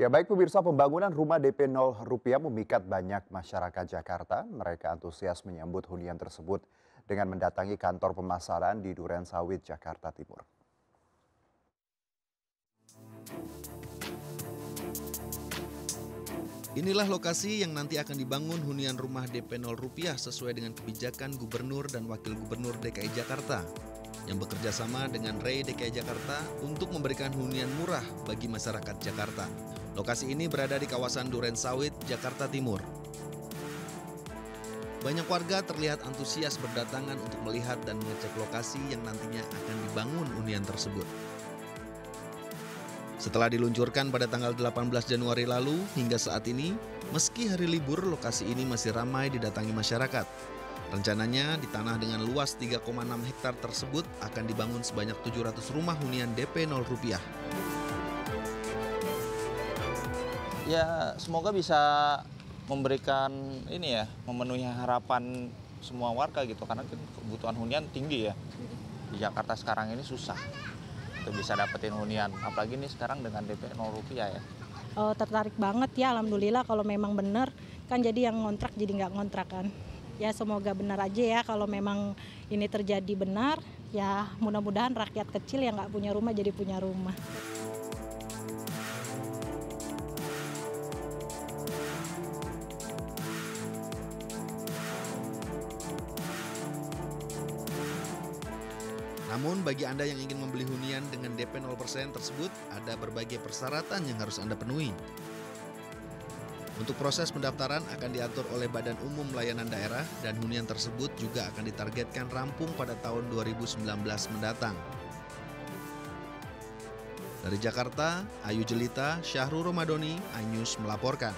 Ya baik pemirsa, pembangunan rumah DP 0 rupiah memikat banyak masyarakat Jakarta. Mereka antusias menyambut hunian tersebut dengan mendatangi kantor pemasaran di Duren Sawit, Jakarta Timur. Inilah lokasi yang nanti akan dibangun hunian rumah DP 0 rupiah sesuai dengan kebijakan Gubernur dan Wakil Gubernur DKI Jakarta yang bekerja sama dengan REI DKI Jakarta untuk memberikan hunian murah bagi masyarakat Jakarta. Lokasi ini berada di kawasan Duren Sawit, Jakarta Timur. Banyak warga terlihat antusias berdatangan untuk melihat dan mengecek lokasi yang nantinya akan dibangun hunian tersebut. Setelah diluncurkan pada tanggal 18 Januari lalu hingga saat ini, meski hari libur lokasi ini masih ramai didatangi masyarakat. Rencananya di tanah dengan luas 3,6 hektar tersebut akan dibangun sebanyak 700 rumah hunian DP 0 rupiah. Ya semoga bisa memberikan ini ya, memenuhi harapan semua warga gitu karena kan kebutuhan hunian tinggi ya. Di Jakarta sekarang ini susah itu bisa dapetin hunian apalagi ini sekarang dengan DP 0 rupiah ya. Oh, tertarik banget ya alhamdulillah kalau memang benar kan jadi yang ngontrak jadi nggak ngontrak kan. Ya semoga benar aja ya kalau memang ini terjadi benar ya mudah-mudahan rakyat kecil yang nggak punya rumah jadi punya rumah Namun bagi Anda yang ingin membeli hunian dengan DP 0% tersebut, ada berbagai persyaratan yang harus Anda penuhi. Untuk proses pendaftaran akan diatur oleh Badan Umum Layanan Daerah dan hunian tersebut juga akan ditargetkan rampung pada tahun 2019 mendatang. Dari Jakarta, Ayu Jelita, Syahrul Romadoni, iNews melaporkan.